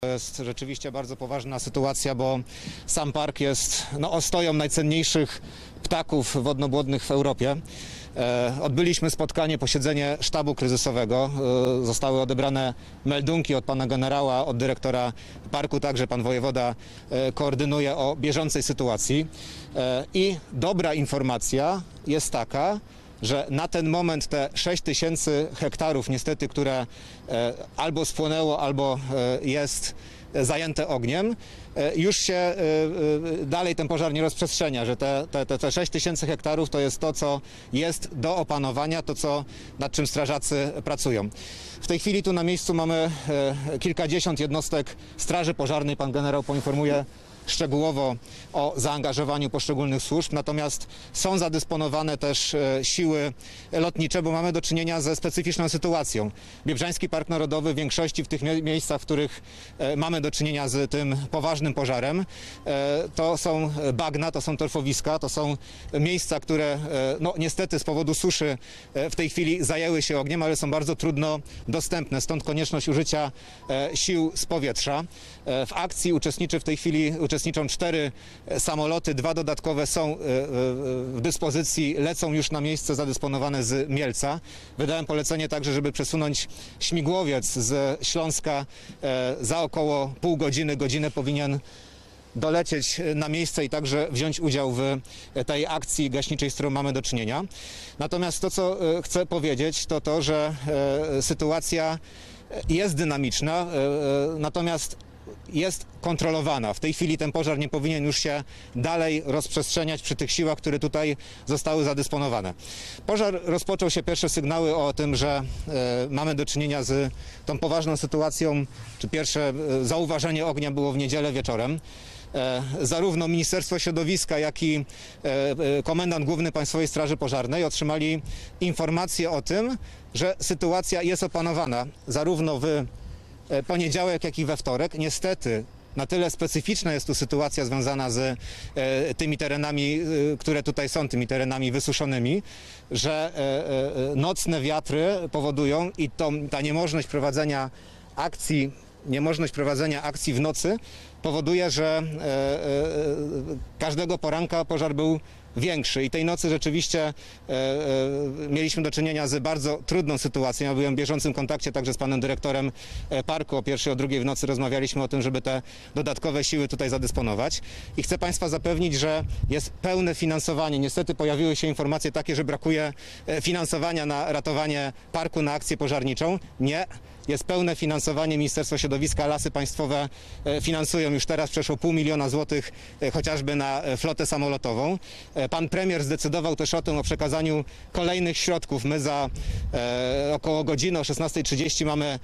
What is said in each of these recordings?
To jest rzeczywiście bardzo poważna sytuacja, bo sam park jest no, ostoją najcenniejszych ptaków wodnobłodnych w Europie. E, odbyliśmy spotkanie, posiedzenie sztabu kryzysowego. E, zostały odebrane meldunki od pana generała, od dyrektora parku, także pan wojewoda e, koordynuje o bieżącej sytuacji. I dobra informacja jest taka, że na ten moment te 6 tysięcy hektarów niestety, które e, albo spłonęło, albo e, jest zajęte ogniem, e, już się dalej ten pożar nie rozprzestrzenia, że te, te, te, te 6 tysięcy hektarów to jest to, co jest do opanowania, to co, nad czym strażacy pracują. W tej chwili tu na miejscu mamy kilkadziesiąt jednostek straży pożarnej, pan generał poinformuje szczegółowo o zaangażowaniu poszczególnych służb, natomiast są zadysponowane też e, siły lotnicze, bo mamy do czynienia ze specyficzną sytuacją. Biebrzański Park Narodowy w większości w tych mie- miejscach, w których e, mamy do czynienia z tym poważnym pożarem, e, to są bagna, to są torfowiska, to są miejsca, które no, niestety z powodu suszy w tej chwili zajęły się ogniem, ale są bardzo trudno dostępne, stąd konieczność użycia sił z powietrza. W akcji uczestniczy w tej chwili uczestniczą cztery samoloty, dwa dodatkowe są e, e, w dyspozycji, lecą już na miejsce zadysponowane z Mielca. Wydałem polecenie także, żeby przesunąć śmigłowiec z Śląska e, za około pół godziny, godzinę powinien dolecieć na miejsce i także wziąć udział w tej akcji gaśniczej, z którą mamy do czynienia. Natomiast to, co chcę powiedzieć, to to, że sytuacja jest dynamiczna, natomiast jest kontrolowana. W tej chwili ten pożar nie powinien już się dalej rozprzestrzeniać przy tych siłach, które tutaj zostały zadysponowane. Pożar rozpoczął się, pierwsze sygnały o tym, że e, mamy do czynienia z tą poważną sytuacją, czy pierwsze e, zauważenie ognia było w niedzielę wieczorem. E, zarówno Ministerstwo Środowiska, jak i Komendant Główny Państwowej Straży Pożarnej otrzymali informację o tym, że sytuacja jest opanowana zarówno w poniedziałek, jak i we wtorek. Niestety na tyle specyficzna jest tu sytuacja związana z e, tymi terenami, e, które tutaj są, tymi terenami wysuszonymi, że e, e, nocne wiatry powodują i to, ta niemożność prowadzenia akcji, niemożność prowadzenia akcji w nocy powoduje, że e, e, e, każdego poranka pożar był większy i tej nocy rzeczywiście e, e, mieliśmy do czynienia z bardzo trudną sytuacją. Ja byłem w bieżącym kontakcie także z panem dyrektorem e, parku. O pierwszej, o drugiej w nocy rozmawialiśmy o tym, żeby te dodatkowe siły tutaj zadysponować. I chcę państwa zapewnić, że jest pełne finansowanie. Niestety pojawiły się informacje takie, że brakuje finansowania na ratowanie parku, na akcję pożarniczą. Nie. Jest pełne finansowanie. Ministerstwo Środowiska, Lasy Państwowe e, finansują już teraz przeszło pół miliona złotych e, chociażby na e, flotę samolotową. Pan premier zdecydował też o tym, o przekazaniu kolejnych środków. My za około godziny o 16.30 mamy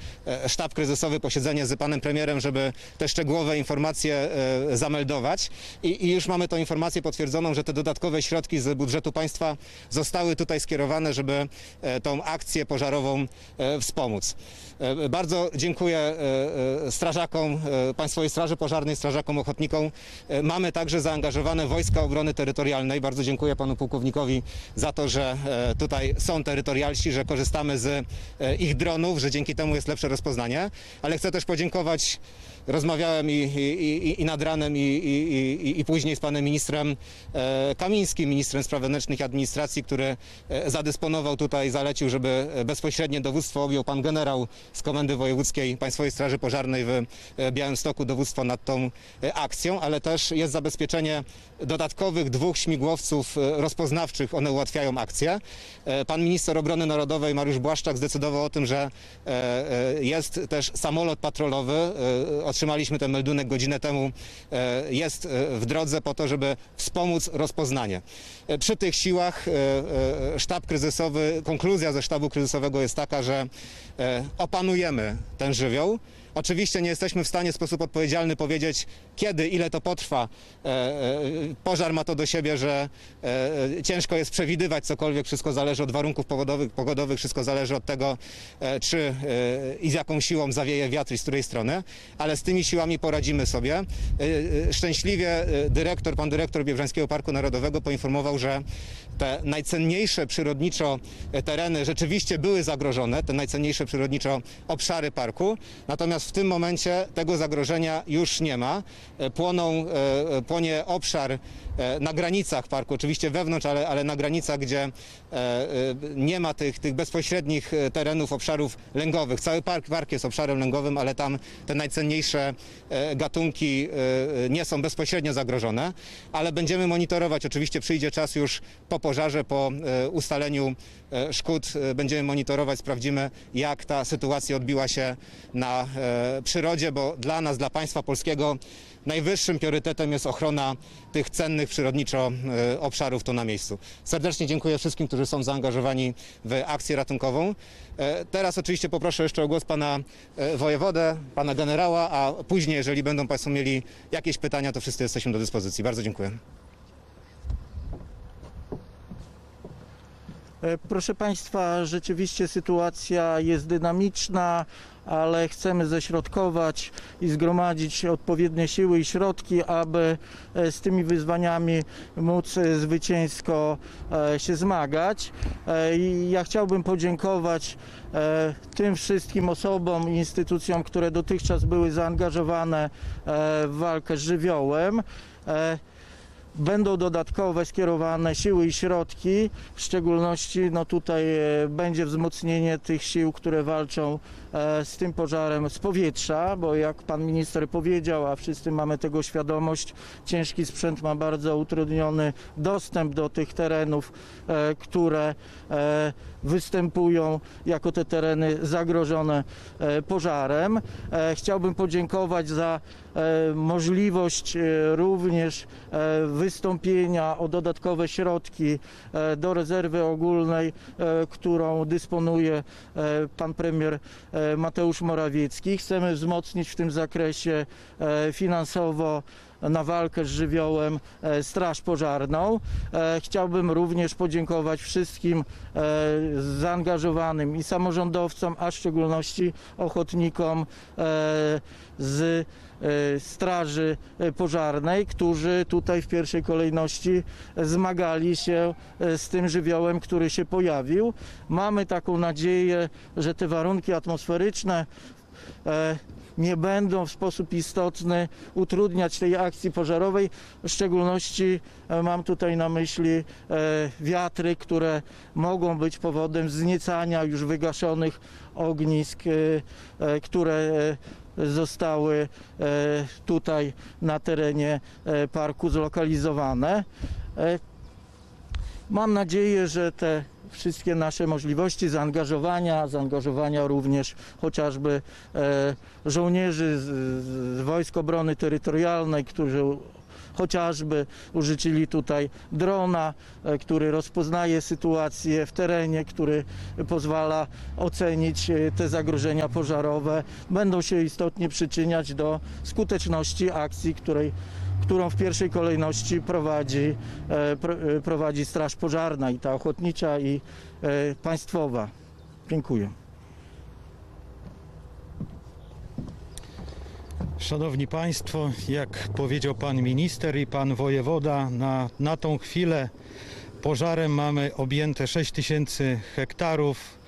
sztab kryzysowy, posiedzenie z panem premierem, żeby te szczegółowe informacje zameldować. I, już mamy tą informację potwierdzoną, że te dodatkowe środki z budżetu państwa zostały tutaj skierowane, żeby tą akcję pożarową wspomóc. E, Bardzo dziękuję e, e, strażakom Państwowej Straży Pożarnej, strażakom ochotnikom. Mamy także zaangażowane Wojska Obrony Terytorialnej. Bardzo dziękuję panu pułkownikowi za to, że tutaj są terytorialsi, że korzystamy z ich dronów, że dzięki temu jest lepsze rozpoznanie. Ale chcę też podziękować Rozmawiałem i, i, i, nad ranem, i, i, i, później z panem ministrem Kamińskim, ministrem spraw wewnętrznych i administracji, który zadysponował tutaj, zalecił, żeby bezpośrednie dowództwo objął pan generał z Komendy Wojewódzkiej Państwowej Straży Pożarnej w e, Białymstoku, dowództwo nad tą e, akcją, ale też jest zabezpieczenie dodatkowych dwóch śmigłowców e, rozpoznawczych, one ułatwiają akcję. Pan minister obrony narodowej Mariusz Błaszczak zdecydował o tym, że jest też samolot patrolowy. Otrzymaliśmy ten meldunek godzinę temu. Jest w drodze po to, żeby wspomóc rozpoznanie. Przy tych siłach sztab kryzysowy, konkluzja ze sztabu kryzysowego jest taka, że e, ten żywioł. Oczywiście nie jesteśmy w stanie w sposób odpowiedzialny powiedzieć, kiedy, ile to potrwa. E, e, Pożar ma to do siebie, że e, ciężko jest przewidywać cokolwiek, wszystko zależy od warunków pogodowych, pogodowych wszystko zależy od tego, czy i z jaką siłą zawieje wiatr i z której strony, ale z tymi siłami poradzimy sobie. Szczęśliwie dyrektor, pan dyrektor Biebrzańskiego Parku Narodowego poinformował, że te najcenniejsze przyrodniczo tereny rzeczywiście były zagrożone, te najcenniejsze przyrodniczo obszary parku, natomiast w tym momencie tego zagrożenia już nie ma. E, Płoną, e, płonie obszar e, na granicach parku, oczywiście wewnątrz, ale, ale na granicach, gdzie nie ma tych, tych bezpośrednich terenów, obszarów lęgowych. Cały park, park jest obszarem lęgowym, ale tam te najcenniejsze gatunki nie są bezpośrednio zagrożone, ale będziemy monitorować. Oczywiście przyjdzie czas już po pożarze, po e, ustaleniu e, szkód, e, będziemy monitorować, sprawdzimy jak ta sytuacja odbiła się na przyrodzie, bo dla nas, dla państwa polskiego najwyższym priorytetem jest ochrona tych cennych przyrodniczo obszarów tu na miejscu. Serdecznie dziękuję wszystkim, którzy są zaangażowani w akcję ratunkową. Teraz oczywiście poproszę jeszcze o głos pana wojewodę, pana generała, a później, jeżeli będą państwo mieli jakieś pytania, to wszyscy jesteśmy do dyspozycji. Bardzo dziękuję. Proszę Państwa, rzeczywiście sytuacja jest dynamiczna, ale chcemy ześrodkować i zgromadzić odpowiednie siły i środki, aby e, z tymi wyzwaniami móc e, zwycięsko e, się zmagać. E, I ja chciałbym podziękować e, tym wszystkim osobom i instytucjom, które dotychczas były zaangażowane e, w walkę z żywiołem. Będą dodatkowe skierowane siły i środki, w szczególności no tutaj e, będzie wzmocnienie tych sił, które walczą e, z tym pożarem z powietrza, bo jak pan minister powiedział, a wszyscy mamy tego świadomość, ciężki sprzęt ma bardzo utrudniony dostęp do tych terenów, e, które występują jako te tereny zagrożone e, pożarem. E, Chciałbym podziękować za e, możliwość również wystąpienia o dodatkowe środki do rezerwy ogólnej, którą dysponuje pan premier Mateusz Morawiecki. Chcemy wzmocnić w tym zakresie finansowo na walkę z żywiołem e, Straż Pożarną. E, Chciałbym również podziękować wszystkim e, zaangażowanym i samorządowcom, a w szczególności ochotnikom z Straży Pożarnej, którzy tutaj w pierwszej kolejności zmagali się z tym żywiołem, który się pojawił. Mamy taką nadzieję, że te warunki atmosferyczne nie będą w sposób istotny utrudniać tej akcji pożarowej. W szczególności e, mam tutaj na myśli e, wiatry, które mogą być powodem wzniecania już wygaszonych ognisk, e, które zostały tutaj na terenie parku zlokalizowane. Mam nadzieję, że te wszystkie nasze możliwości zaangażowania, zaangażowania również chociażby e, żołnierzy z, Wojsk Obrony Terytorialnej, którzy chociażby użyczyli tutaj drona, e, który rozpoznaje sytuację w terenie, który pozwala ocenić e, te zagrożenia pożarowe, będą się istotnie przyczyniać do skuteczności akcji, której którą w pierwszej kolejności prowadzi, e, e, prowadzi Straż Pożarna i ta ochotnicza i e, państwowa. Dziękuję. Szanowni Państwo, jak powiedział Pan Minister i Pan Wojewoda, na, na tą chwilę pożarem mamy objęte 6 tysięcy hektarów.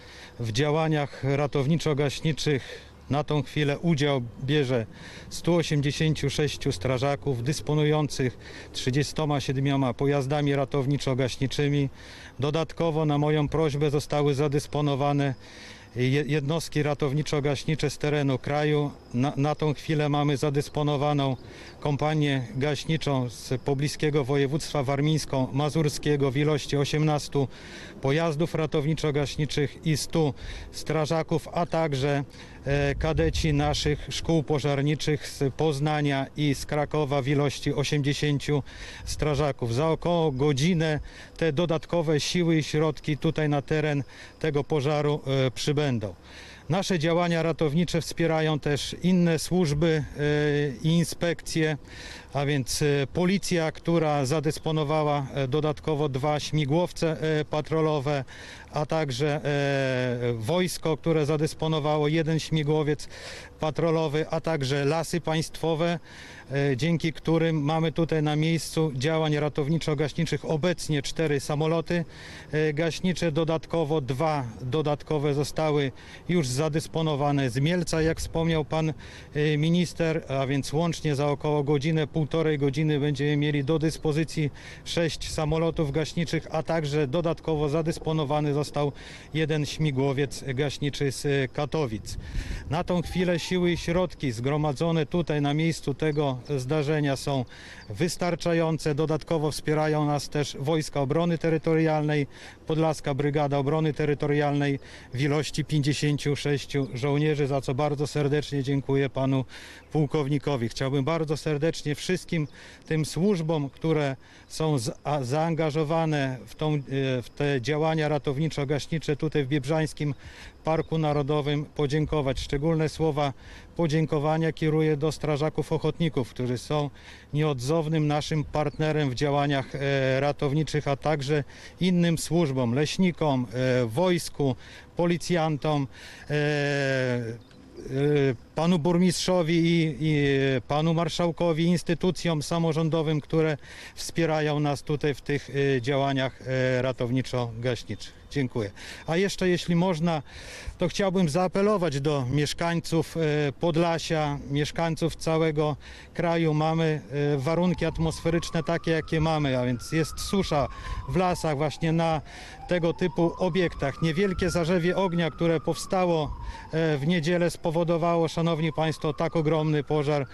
W działaniach ratowniczo-gaśniczych na tą chwilę udział bierze 186 strażaków dysponujących 37 pojazdami ratowniczo-gaśniczymi. Dodatkowo na moją prośbę zostały zadysponowane je- jednostki ratowniczo-gaśnicze z terenu kraju. Na, na tą chwilę mamy zadysponowaną kompanię gaśniczą z pobliskiego województwa warmińsko-mazurskiego w ilości 18 pojazdów ratowniczo-gaśniczych i 100 strażaków, a także kadeci naszych szkół pożarniczych z Poznania i z Krakowa w ilości 80 strażaków. Za około godzinę te dodatkowe siły i środki tutaj na teren tego pożaru e, przybędą. Nasze działania ratownicze wspierają też inne służby e, i inspekcje, a więc e, policja, która zadysponowała e, dodatkowo dwa śmigłowce e, patrolowe, a także wojsko, które zadysponowało jeden śmigłowiec patrolowy, a także lasy państwowe, dzięki którym mamy tutaj na miejscu działań ratowniczo-gaśniczych obecnie cztery samoloty gaśnicze, dodatkowo dwa dodatkowe zostały już zadysponowane. Z Mielca, jak wspomniał pan minister, a więc łącznie za około godzinę, półtorej godziny będziemy mieli do dyspozycji sześć samolotów gaśniczych, a także dodatkowo zadysponowany został jeden śmigłowiec gaśniczy z Katowic. Na tą chwilę siły i środki zgromadzone tutaj na miejscu tego zdarzenia są wystarczające. Dodatkowo wspierają nas też Wojska Obrony Terytorialnej, Podlaska Brygada Obrony Terytorialnej w ilości 56 żołnierzy, za co bardzo serdecznie dziękuję panu pułkownikowi. Chciałbym bardzo serdecznie wszystkim tym służbom, które są zaangażowane w, tą, e, w te działania ratowniczo-gaśnicze tutaj w Biebrzańskim Parku Narodowym podziękować. Szczególne słowa podziękowania kieruję do strażaków ochotników, którzy są nieodzownym naszym partnerem w działaniach e, ratowniczych, a także innym służbom, leśnikom, e, wojsku, policjantom, panu burmistrzowi i, i panu marszałkowi, instytucjom samorządowym, które wspierają nas tutaj w tych e, działaniach ratowniczo-gaśniczych. Dziękuję. A jeszcze jeśli można, to chciałbym zaapelować do mieszkańców e, Podlasia, mieszkańców całego kraju. Mamy e, warunki atmosferyczne takie, jakie mamy, a więc jest susza w lasach, właśnie na tego typu obiektach. Niewielkie zarzewie ognia, które powstało e, w niedzielę spowodowało, szanowni państwo, tak ogromny pożar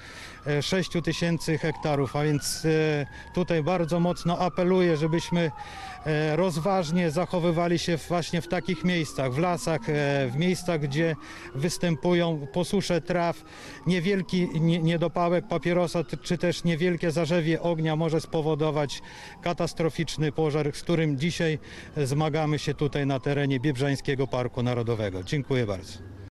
6 tysięcy hektarów, a więc tutaj bardzo mocno apeluję, żebyśmy rozważnie zachowywali się właśnie w takich miejscach, w lasach, e, w miejscach, gdzie występują posusze traw, niewielki nie- niedopałek papierosa, czy też niewielkie zarzewie ognia może spowodować katastroficzny pożar, z którym dzisiaj zmagamy się tutaj na terenie Biebrzańskiego Parku Narodowego. Dziękuję bardzo.